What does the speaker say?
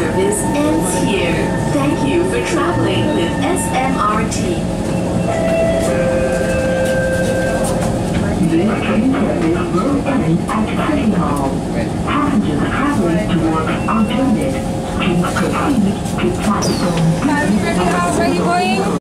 service ends here. Thank you for traveling with SMRT. This train service will end at City Hall. Passengers traveling towards alternate please proceed to platform. Ready, going?